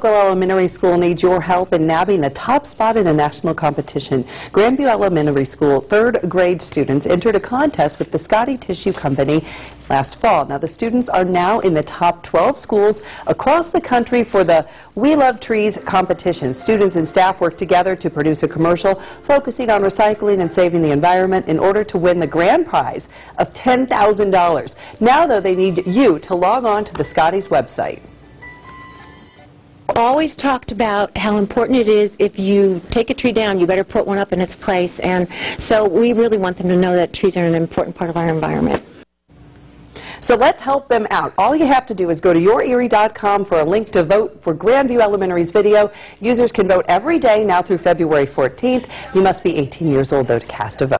Local Elementary School needs your help in nabbing the top spot in a national competition. Grandview Elementary School third grade students entered a contest with the Scotties Tissue Company last fall. Now, the students are now in the top 12 schools across the country for the We Love Trees competition. Students and staff work together to produce a commercial focusing on recycling and saving the environment in order to win the grand prize of $10,000. Now, though, they need you to log on to the Scotties website. Always talked about how important it is if you take a tree down, you better put one up in its place. And so we really want them to know that trees are an important part of our environment. So let's help them out. All you have to do is go to yourerie.com for a link to vote for Grandview Elementary's video. Users can vote every day now through February 14th. You must be 18 years old, though, to cast a vote.